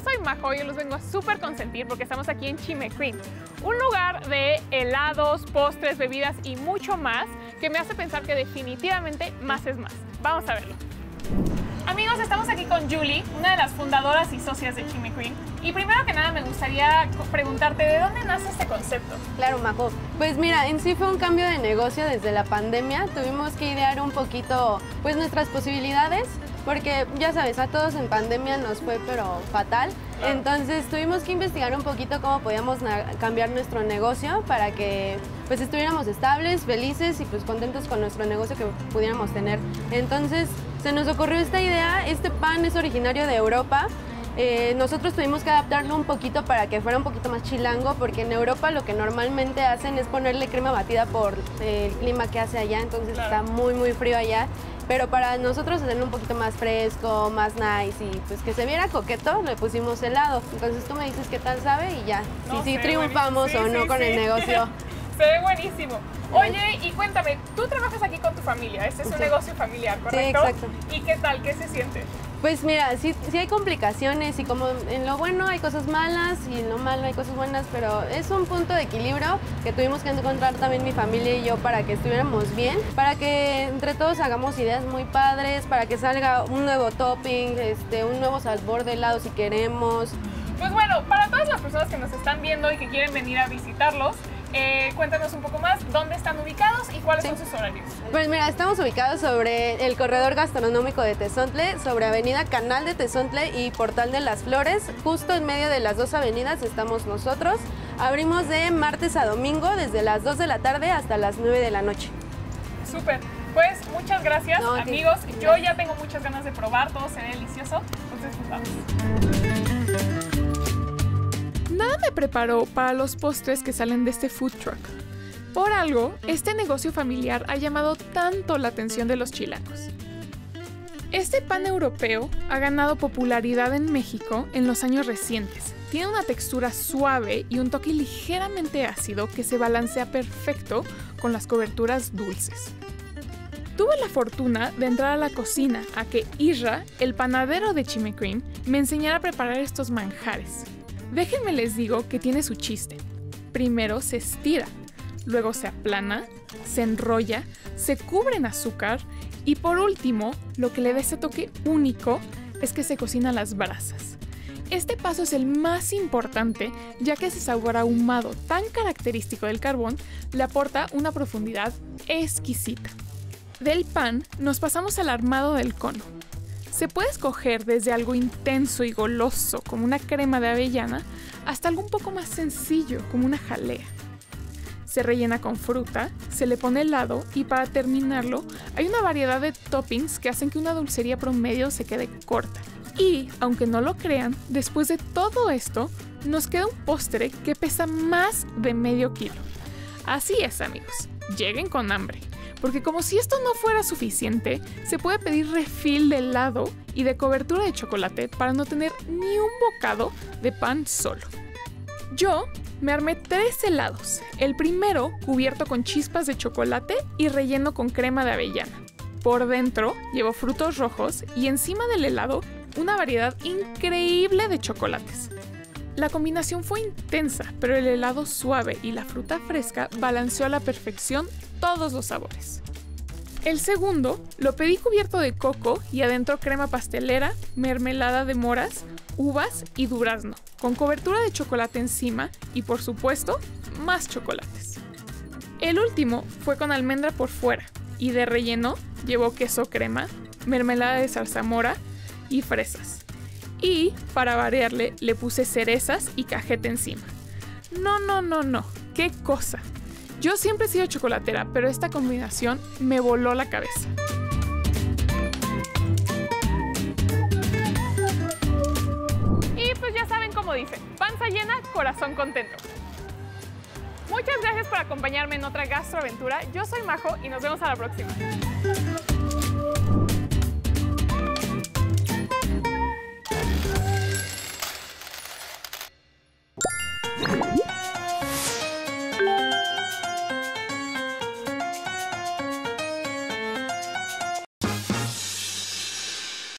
soy Majo y los vengo a súper consentir porque estamos aquí en Chime Cream, un lugar de helados, postres, bebidas y mucho más que me hace pensar que definitivamente más es más. Vamos a verlo. Amigos, estamos aquí con Julie, una de las fundadoras y socias de Chime Cream. Y primero que nada me gustaría preguntarte, ¿de dónde nace este concepto? Claro, Majo. Pues mira, en sí fue un cambio de negocio desde la pandemia. Tuvimos que idear un poquito pues nuestras posibilidades porque ya sabes, a todos en pandemia nos fue pero fatal. Entonces tuvimos que investigar un poquito cómo podíamos cambiar nuestro negocio para que pues estuviéramos estables, felices y pues contentos con nuestro negocio que pudiéramos tener. Entonces se nos ocurrió esta idea, este pan es originario de Europa, eh, nosotros tuvimos que adaptarlo un poquito para que fuera un poquito más chilango, porque en Europa lo que normalmente hacen es ponerle crema batida por el clima que hace allá, entonces está muy, muy frío allá. Pero para nosotros hacerlo un poquito más fresco, más nice y pues que se viera coqueto, le pusimos helado. Entonces tú me dices qué tal sabe y ya, si sí, triunfamos o no con el negocio. se ve buenísimo. Oye, y cuéntame, tú trabajas aquí con tu familia, este es un negocio familiar, ¿correcto? Sí, exacto. ¿Y qué tal? ¿Qué se siente? Pues mira, sí, sí hay complicaciones y como en lo bueno hay cosas malas y en lo malo hay cosas buenas, pero es un punto de equilibrio que tuvimos que encontrar también mi familia y yo para que estuviéramos bien, para que entre todos hagamos ideas muy padres, para que salga un nuevo topping, este, un nuevo sabor de helado si queremos. Pues bueno, para todas las personas que nos están viendo y que quieren venir a visitarlos, eh, cuéntanos un poco más dónde están ubicados y cuáles son sus horarios. Pues mira, estamos ubicados sobre el corredor gastronómico de Tezontle, sobre Avenida Canal de Tezontle y Portal de las Flores. Justo en medio de las dos avenidas estamos nosotros. Abrimos de martes a domingo desde las 2 de la tarde hasta las 9 de la noche. Súper. Pues muchas gracias, amigos. Yo ya tengo muchas ganas de probar, todo se ve delicioso. Entonces, vamos. Nada me preparó para los postres que salen de este food truck. Por algo, este negocio familiar ha llamado tanto la atención de los chilacos. Este pan europeo ha ganado popularidad en México en los años recientes. Tiene una textura suave y un toque ligeramente ácido que se balancea perfecto con las coberturas dulces. Tuve la fortuna de entrar a la cocina a que Isra, el panadero de Chime Cream, me enseñara a preparar estos manjares. Déjenme les digo que tiene su chiste. Primero se estira, luego se aplana, se enrolla, se cubre en azúcar y por último, lo que le da ese toque único es que se cocina las brasas. Este paso es el más importante ya que ese sabor ahumado tan característico del carbón le aporta una profundidad exquisita. Del pan nos pasamos al armado del cono. Se puede escoger desde algo intenso y goloso, como una crema de avellana, hasta algo un poco más sencillo, como una jalea. Se rellena con fruta, se le pone helado y para terminarlo hay una variedad de toppings que hacen que una dulcería promedio se quede corta. Y, aunque no lo crean, después de todo esto, nos queda un postre que pesa más de medio kilo. Así es amigos, lleguen con hambre porque como si esto no fuera suficiente, se puede pedir refil de helado y de cobertura de chocolate para no tener ni un bocado de pan solo. Yo me armé tres helados, el primero cubierto con chispas de chocolate y relleno con crema de avellana. Por dentro llevo frutos rojos y encima del helado una variedad increíble de chocolates. La combinación fue intensa, pero el helado suave y la fruta fresca balanceó a la perfección todos los sabores. El segundo lo pedí cubierto de coco y adentro crema pastelera, mermelada de moras, uvas y durazno, con cobertura de chocolate encima y por supuesto más chocolates. El último fue con almendra por fuera y de relleno llevó queso crema, mermelada de zarzamora y fresas. Y para variarle le puse cerezas y cajeta encima. No, no, no, no, qué cosa. Yo siempre he sido chocolatera, pero esta combinación me voló la cabeza. Y pues ya saben cómo dice, panza llena, corazón contento. Muchas gracias por acompañarme en otra gastroaventura. Yo soy Majo y nos vemos a la próxima.